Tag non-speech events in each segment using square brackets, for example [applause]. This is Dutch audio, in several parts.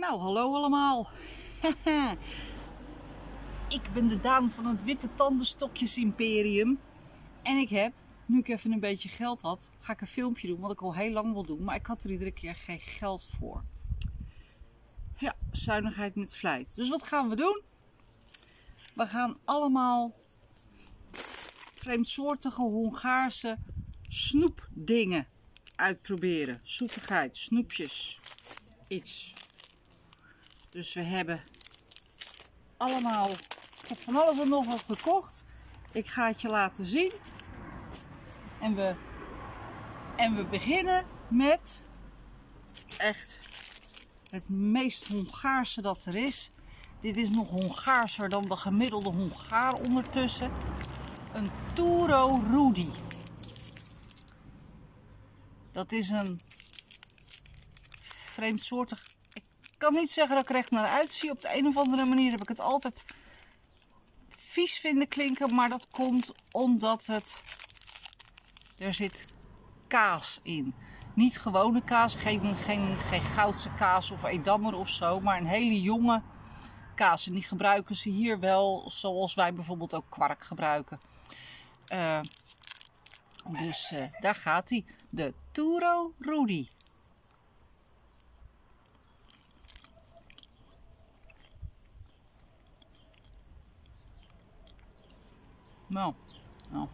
Nou, hallo allemaal. [laughs] ik ben de Daan van het Witte Tandenstokjes Imperium. En ik heb, nu ik even een beetje geld had, ga ik een filmpje doen, wat ik al heel lang wil doen. Maar ik had er iedere keer geen geld voor. Ja, zuinigheid met vlijt. Dus wat gaan we doen? We gaan allemaal vreemdsoortige Hongaarse snoepdingen uitproberen. Zoetigheid, snoepjes, iets. Dus we hebben allemaal, ik heb van alles en nog wat gekocht. Ik ga het je laten zien. En we, en we beginnen met echt het meest Hongaarse dat er is. Dit is nog Hongaarser dan de gemiddelde Hongaar ondertussen. Een Turo Rudy. Dat is een vreemdsoortig kan niet zeggen dat ik er echt naar uitzie. Op de een of andere manier heb ik het altijd vies vinden klinken. Maar dat komt omdat het... Er zit kaas in. Niet gewone kaas, geen, geen, geen goudse kaas of edammer of zo. Maar een hele jonge kaas. En die gebruiken ze hier wel zoals wij bijvoorbeeld ook kwark gebruiken. Uh, dus uh, daar gaat hij. De Turo Rudy. Nou, nou.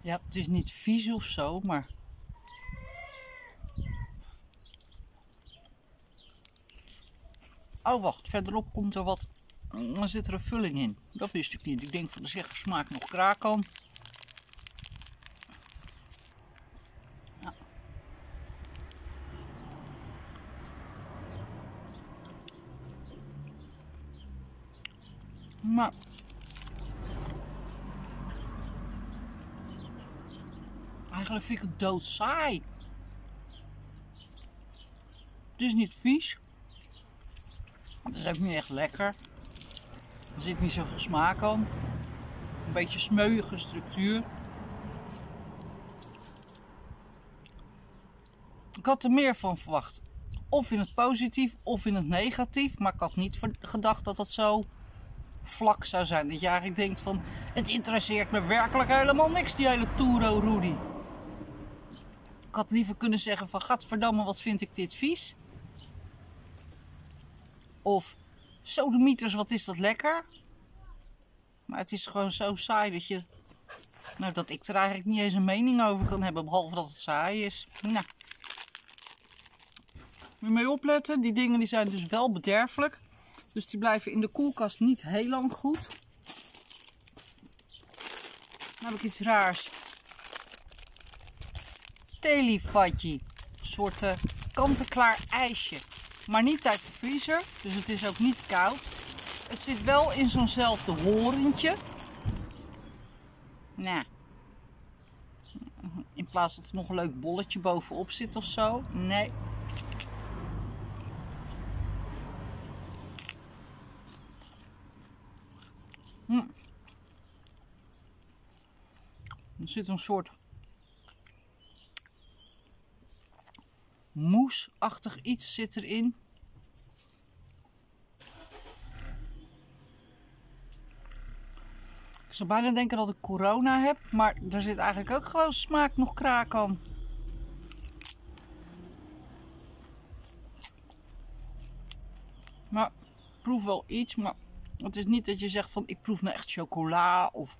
Ja, het is niet vies of zo, maar... Oh, wacht. Verderop komt er wat... Dan zit er een vulling in. Dat wist ik niet. Ik denk van de zeggen smaak nog krakan. Maar eigenlijk vind ik het doodsaai. Het is niet vies. Het is ook niet echt lekker. Er zit niet zoveel smaak aan. Een beetje smeuïge structuur. Ik had er meer van verwacht. Of in het positief of in het negatief. Maar ik had niet gedacht dat dat zo vlak zou zijn. Dat je eigenlijk denkt van, het interesseert me werkelijk helemaal niks, die hele Turo Rudy. Ik had liever kunnen zeggen van, gadverdamme, wat vind ik dit vies. Of, sodemieters, wat is dat lekker. Maar het is gewoon zo saai dat je... Nou, dat ik er eigenlijk niet eens een mening over kan hebben, behalve dat het saai is. Nou. Moet mee opletten, die dingen die zijn dus wel bederfelijk. Dus die blijven in de koelkast niet heel lang goed. Dan heb ik iets raars. Telifadji. Een soort uh, kant-en-klaar ijsje. Maar niet uit de vriezer. Dus het is ook niet koud. Het zit wel in zo'nzelfde horentje. Nou. In plaats dat er nog een leuk bolletje bovenop zit of zo. Nee, zit een soort moesachtig iets zit erin. Ik zou bijna denken dat ik corona heb, maar er zit eigenlijk ook gewoon smaak nog kraak aan. Maar proef wel iets, maar het is niet dat je zegt van ik proef nou echt chocola of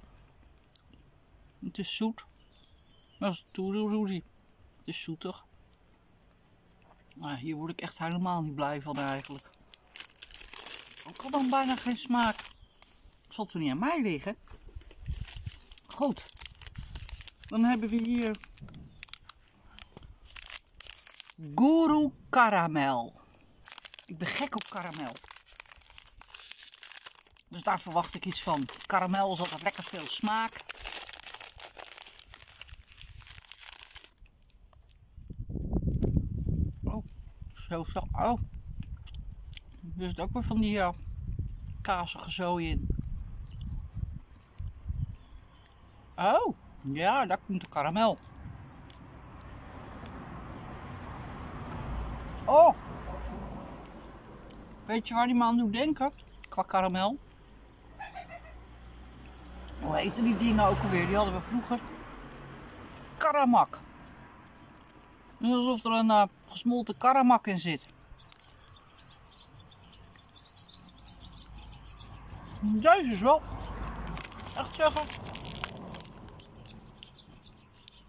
het is zoet. Dat is toeroeroerie. Het is zoetig. Maar hier word ik echt helemaal niet blij van eigenlijk. Ik had dan bijna geen smaak. Zal het er niet aan mij liggen? Goed. Dan hebben we hier Guru Caramel. Ik ben gek op karamel. Dus daar verwacht ik iets van. Karamel is altijd lekker veel smaak. zo zacht. Oh. Er zit ook weer van die uh, kazige zooi in. Oh, ja, daar komt de karamel. Oh. Weet je waar die man nu denken? Qua karamel. Hoe heten die dingen ook alweer? Die hadden we vroeger. Karamak. Alsof er een uh, gesmolten karamak in zit. Deze is wel, echt zeggen,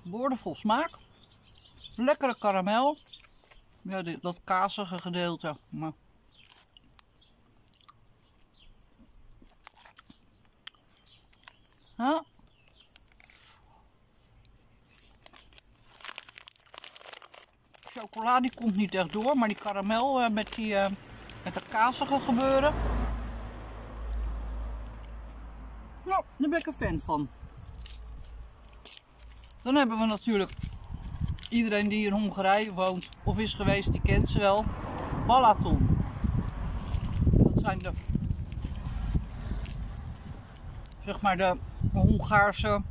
boordevol smaak. Lekkere karamel. Ja, die, dat kazige gedeelte. Maar... Chocola die komt niet echt door, maar die karamel uh, met, die, uh, met dat kazige gebeuren. Nou, daar ben ik een fan van. Dan hebben we natuurlijk iedereen die in Hongarije woont of is geweest, die kent ze wel. Balaton. Dat zijn de, zeg maar de Hongaarse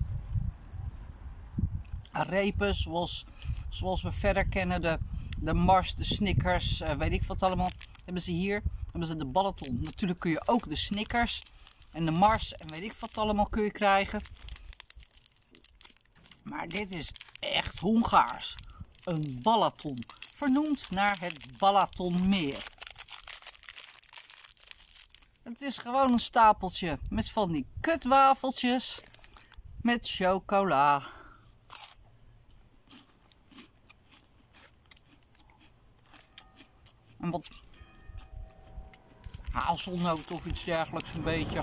repen zoals, zoals we verder kennen. De, de Mars, de Snickers, uh, weet ik wat allemaal. Hebben ze hier, hebben ze de Balaton. Natuurlijk kun je ook de Snickers en de Mars en weet ik wat allemaal kun je krijgen. Maar dit is echt Hongaars. Een Balaton. Vernoemd naar het Balatonmeer. Het is gewoon een stapeltje met van die kutwafeltjes met chocola. En wat hazelnoot of iets dergelijks een beetje.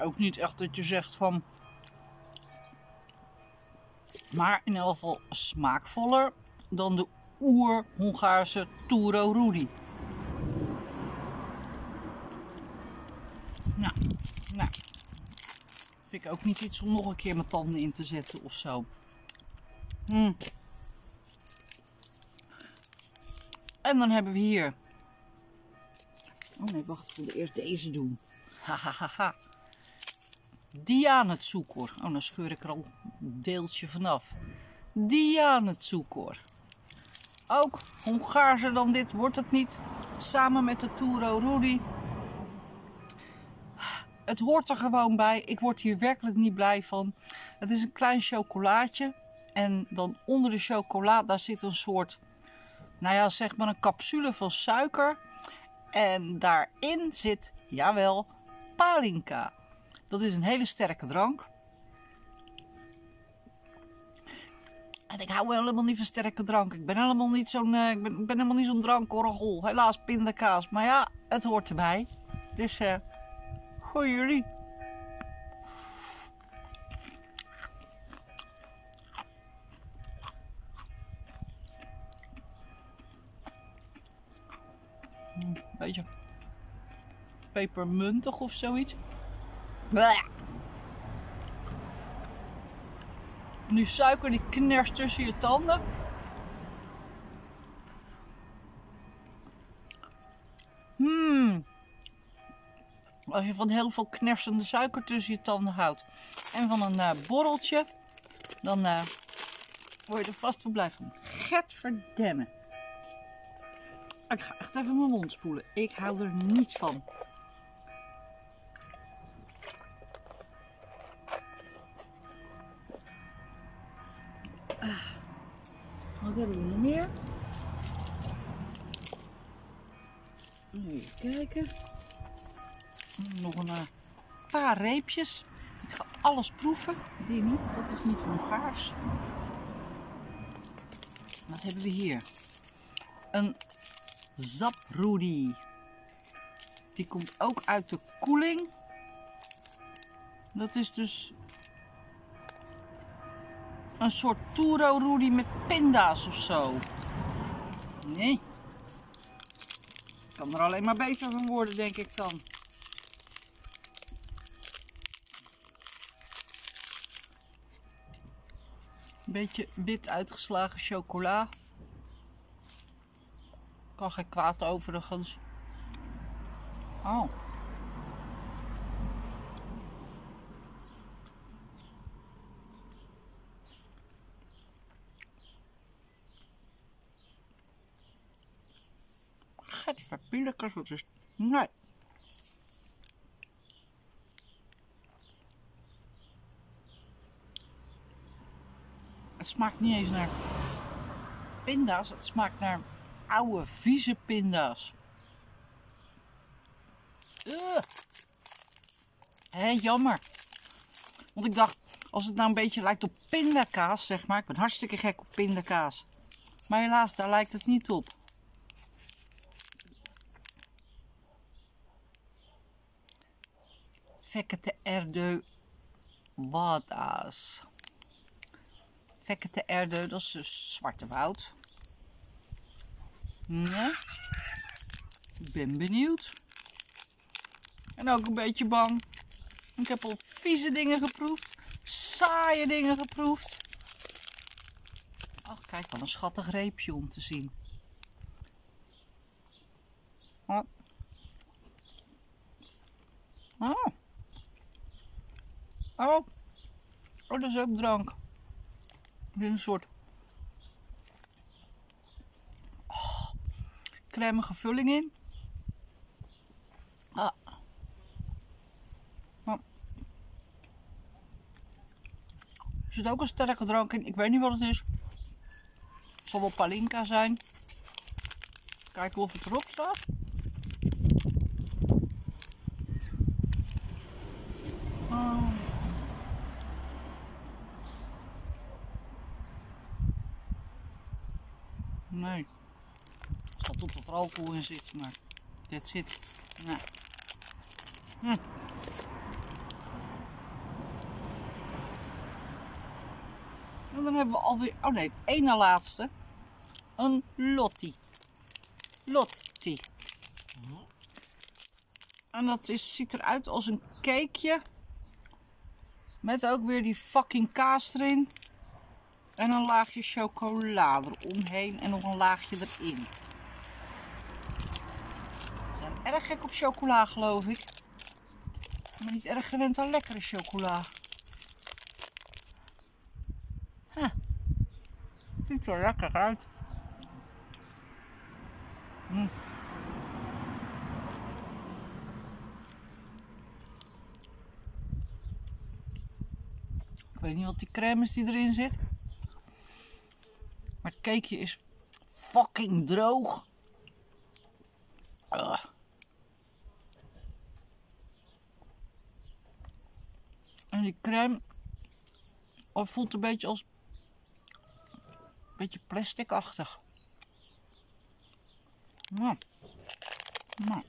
Ook niet echt dat je zegt van... Maar in elk geval smaakvoller dan de oer-Hongaarse Turo Rudy. Nou, nou. Vind ik ook niet iets om nog een keer mijn tanden in te zetten of zo. Hmm. En dan hebben we hier. Oh nee, wacht, ik wil eerst deze doen. Hahaha. Dianetzoeker. Oh, dan scheur ik er al een deeltje vanaf. Dianetzoeker. Ook Hongaarse dan dit wordt het niet. Samen met de Turo Rudy. Het hoort er gewoon bij. Ik word hier werkelijk niet blij van. Het is een klein chocolaatje. En dan onder de chocola, daar zit een soort nou ja, zeg maar een capsule van suiker. En daarin zit, jawel, palinka. Dat is een hele sterke drank. En ik hou helemaal niet van sterke drank. Ik ben helemaal niet zo'n uh, ik ben, helemaal niet zo'n drankorgel. Helaas pindakaas. Maar ja, het hoort erbij. Dus eh, voor jullie. Pepermuntig of zoiets. Die suiker die knerst tussen je tanden. Hmm. Als je van heel veel knersende suiker tussen je tanden houdt en van een uh, borreltje, dan uh, word je er vast van blij van. Get verdemmen. Ik ga echt even mijn mond spoelen. Ik hou er niets van. Hebben we nog meer? Even kijken. Nog een uh, paar reepjes. Ik ga alles proeven. Die niet, dat is niet Hongaars. Wat hebben we hier? Een Zaprudi. Die komt ook uit de koeling. Dat is dus een soort Turo Rudy met pinda's of zo. Nee. Kan er alleen maar beter van worden, denk ik dan. Beetje wit uitgeslagen chocola. Kan geen kwaad overigens. Oh. Getverpielekes, wat is Nee. Het smaakt niet eens naar pinda's, het smaakt naar oude, vieze pinda's. Hé, jammer. Want ik dacht, als het nou een beetje lijkt op pindakaas, zeg maar. Ik ben hartstikke gek op pindakaas. Maar helaas, daar lijkt het niet op. Vekkete erde wadas. Vekkete erde, dat is dus zwarte woud. Ja. Ik ben benieuwd. En ook een beetje bang. Ik heb al vieze dingen geproefd. Saaie dingen geproefd. Ach, kijk, wat een schattig reepje om te zien. Oh. Oh. Oh. Oh, dat is ook drank. Dit een soort oh, vulling in. Ah. Oh. Er zit ook een sterke drank in. Ik weet niet wat het is. Het zal wel palinka zijn. Kijken of het erop staat. Oh. Nee. Er staat op dat er alcohol in zit, maar dit zit. Hm. En dan hebben we alweer, oh nee, het ene laatste. Een Lottie. Lottie. En dat is, ziet eruit als een cakeje. Met ook weer die fucking kaas erin. En een laagje chocolade eromheen en nog een laagje erin. We zijn erg gek op chocola, geloof ik. Maar niet erg gewend aan lekkere chocola. Ziet er lekker uit. Mm. Ik weet niet wat die crème is die erin zit. Cakeje is fucking droog. Ugh. En die crème oh, voelt een beetje als een beetje plasticachtig. Nou. Nou.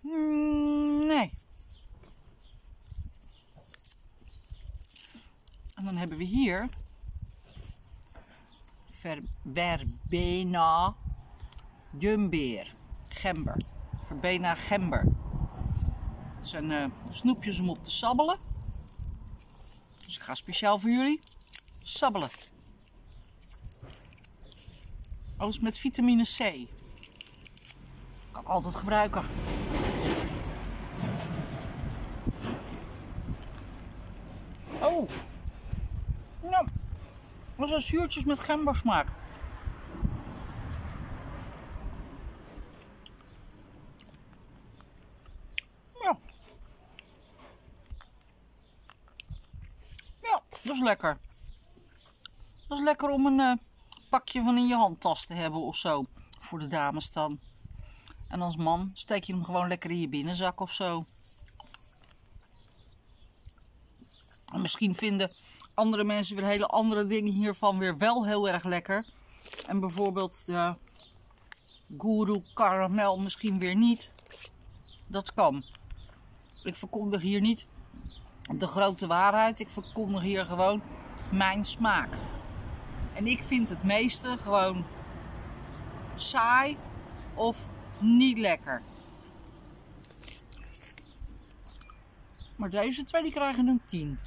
Mm, nee. En dan hebben we hier ver, verbena jumbeer, gember. Verbena gember. Het zijn uh, snoepjes om op te sabbelen. Dus ik ga speciaal voor jullie sabbelen. Alles met vitamine C. Kan ik altijd gebruiken. Oh. Dat zijn zuurtjes met gembersmaak. Ja. Ja, dat is lekker. Dat is lekker om een uh, pakje van in je handtas te hebben of zo. Voor de dames dan. En als man steek je hem gewoon lekker in je binnenzak of zo. En misschien vinden andere mensen weer hele andere dingen hiervan weer wel heel erg lekker. En bijvoorbeeld de Guru Caramel misschien weer niet. Dat kan. Ik verkondig hier niet de grote waarheid. Ik verkondig hier gewoon mijn smaak. En ik vind het meeste gewoon saai of niet lekker. Maar deze twee die krijgen een 10.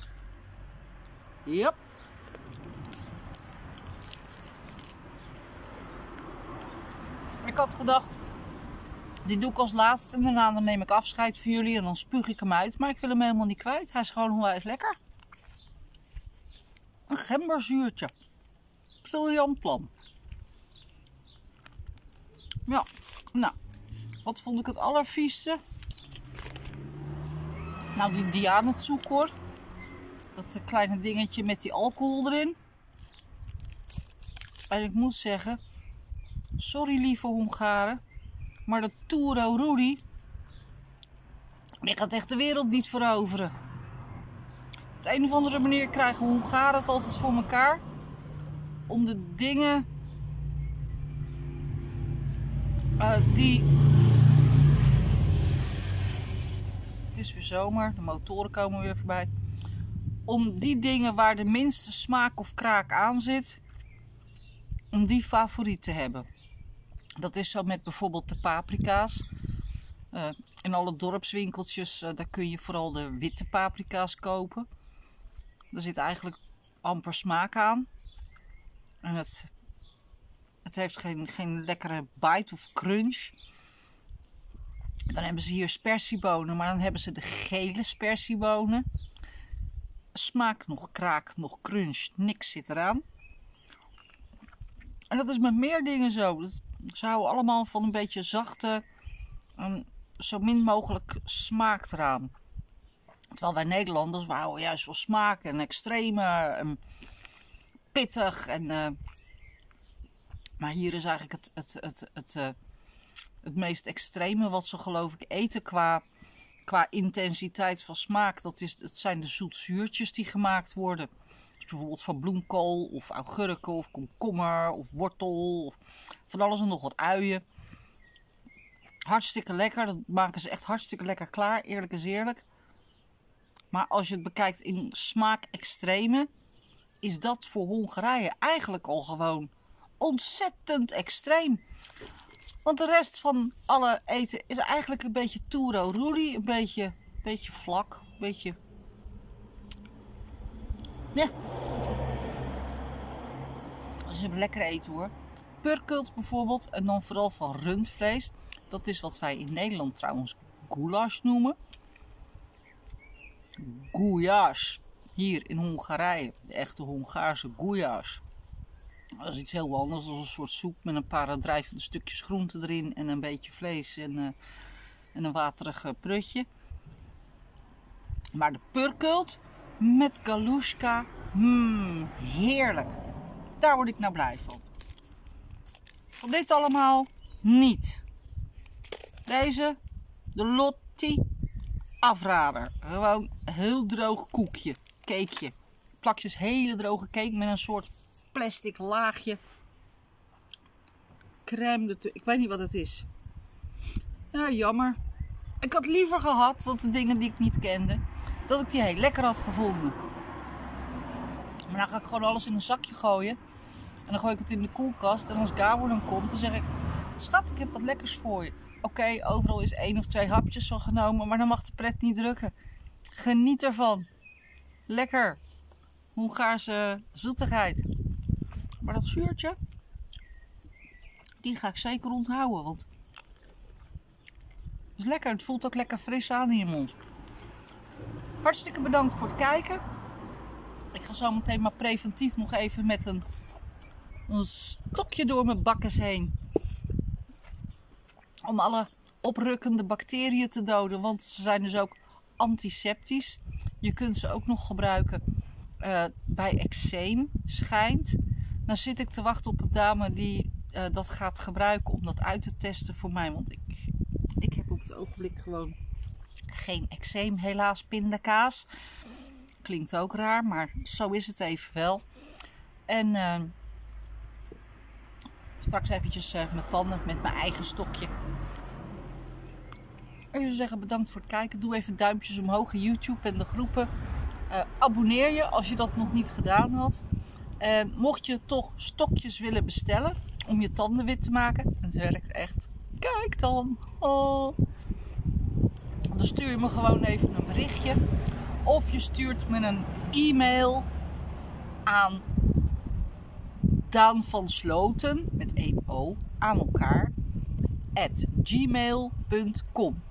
Yep. Ik had gedacht, die doe ik als laatste en daarna dan neem ik afscheid van jullie en dan spuug ik hem uit. Maar ik wil hem helemaal niet kwijt. Hij is gewoon onwijs lekker. Een gemberzuurtje. Briljant plan. Ja, nou, wat vond ik het allervieste? Nou, die Dianetzoek hoor. Dat kleine dingetje met die alcohol erin. En ik moet zeggen, sorry lieve Hongaren, maar de Turo Rudy, die gaat echt de wereld niet veroveren. Op de een of andere manier krijgen Hongaren het altijd voor elkaar om de dingen uh, die. Het is weer zomer, de motoren komen weer voorbij. Om die dingen waar de minste smaak of kraak aan zit, om die favoriet te hebben. Dat is zo met bijvoorbeeld de paprika's. Uh, in alle dorpswinkeltjes, uh, daar kun je vooral de witte paprika's kopen. Er zit eigenlijk amper smaak aan. En het, het heeft geen, geen lekkere bite of crunch. Dan hebben ze hier spersiebonen, maar dan hebben ze de gele spersiebonen. Smaak nog kraak, nog crunch, niks zit eraan. En dat is met meer dingen zo. Ze houden allemaal van een beetje zachte, en zo min mogelijk smaak eraan. Terwijl wij Nederlanders, we houden juist van smaak en extreme, en pittig. En, uh, maar hier is eigenlijk het, het, het, het, uh, het meest extreme wat ze geloof ik eten qua, qua intensiteit van smaak. Dat, is, het zijn de zoetzuurtjes die gemaakt worden bijvoorbeeld van bloemkool of augurken of komkommer of wortel of van alles en nog wat uien. Hartstikke lekker, dat maken ze echt hartstikke lekker klaar, eerlijk is eerlijk. Maar als je het bekijkt in smaak extreme, is dat voor Hongarije eigenlijk al gewoon ontzettend extreem. Want de rest van alle eten is eigenlijk een beetje Turo Rudy, een beetje, beetje vlak, een beetje ja. Ze hebben lekker eten hoor. Purkult bijvoorbeeld. En dan vooral van rundvlees. Dat is wat wij in Nederland trouwens goulash noemen. Goulash. Hier in Hongarije. De echte Hongaarse goulash. Dat is iets heel anders dan een soort soep met een paar drijvende stukjes groente erin. En een beetje vlees en, uh, en een waterig prutje. Maar de purkult met galushka. Mmm, heerlijk. Daar word ik nou blij van. Van dit allemaal niet. Deze, de Lotti afrader. Gewoon heel droog koekje, cakeje. Plakjes hele droge cake met een soort plastic laagje. Crème Ik weet niet wat het is. Ja, jammer. Ik had liever gehad dat de dingen die ik niet kende dat ik die heel lekker had gevonden. Maar dan ga ik gewoon alles in een zakje gooien. En dan gooi ik het in de koelkast. En als Gabo dan komt, dan zeg ik: Schat, ik heb wat lekkers voor je. Oké, overal is één of twee hapjes van genomen, maar dan mag de pret niet drukken. Geniet ervan. Lekker. Hongaarse zoetigheid. Maar dat zuurtje, die ga ik zeker onthouden. Want het is lekker. Het voelt ook lekker fris aan in je mond. Hartstikke bedankt voor het kijken. Ik ga zo meteen maar preventief nog even met een, een stokje door mijn bakkes heen. Om alle oprukkende bacteriën te doden. Want ze zijn dus ook antiseptisch. Je kunt ze ook nog gebruiken uh, bij eczeem, schijnt. Nou zit ik te wachten op een dame die uh, dat gaat gebruiken om dat uit te testen voor mij. Want ik, ik heb op het ogenblik gewoon geen eczeem, helaas, pindakaas. Klinkt ook raar, maar zo is het even wel. En uh, straks eventjes uh, mijn tanden met mijn eigen stokje. Ik zou zeggen bedankt voor het kijken. Doe even duimpjes omhoog in YouTube en de groepen. Abonneer je als je dat nog niet gedaan had. En mocht je toch stokjes willen bestellen om je tanden wit te maken. En het werkt echt. Kijk dan. Oh dan stuur je me gewoon even een berichtje. Of je stuurt me een e-mail aan Daan van Sloten met 1 O aan elkaar at gmail.com.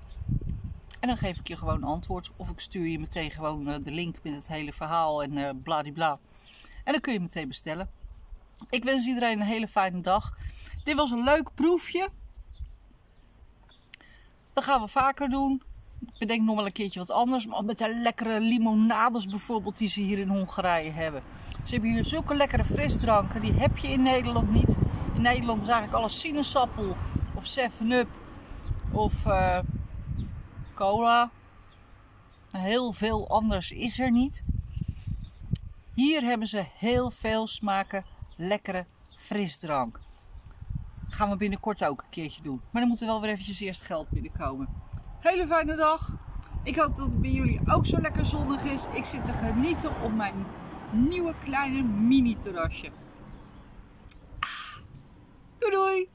En dan geef ik je gewoon antwoord. Of ik stuur je meteen gewoon eh, de link met het hele verhaal en uh, bladibla. En dan kun je meteen bestellen. Ik wens iedereen een hele fijne dag. Dit was een leuk proefje. Dat gaan we vaker doen. Ik bedenk nog wel een keertje wat anders. Maar met de lekkere limonades bijvoorbeeld die ze hier in Hongarije hebben. Ze hebben hier zulke lekkere frisdranken. Die heb je in Nederland niet. In Nederland is eigenlijk alles sinaasappel of 7-up of uh, cola. Heel veel anders is er niet. Hier hebben ze heel veel smaken lekkere frisdrank. gaan we binnenkort ook een keertje doen. Maar dan moet er wel weer eventjes eerst geld binnenkomen. Hele fijne dag. Ik hoop dat het bij jullie ook zo lekker zonnig is. Ik zit te genieten op mijn nieuwe kleine mini terrasje. Ah. Doei doei!